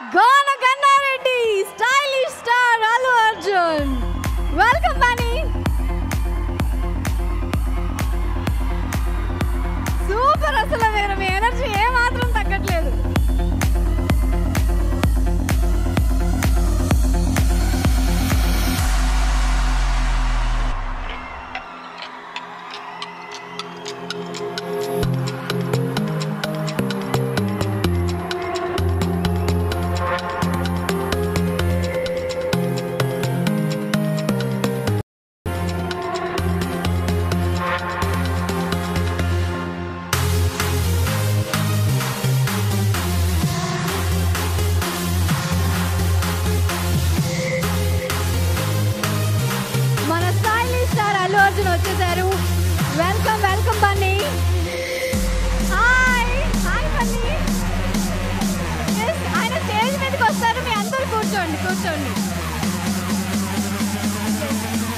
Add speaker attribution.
Speaker 1: ගාන ගන්න అర్జున్ వచ్చేసారు. Welcome welcome Bunny hi hi Bunny ఆయన స్టేజ్ మీదకి వస్తారు. మీ కూర్చోండి కూర్చోండి.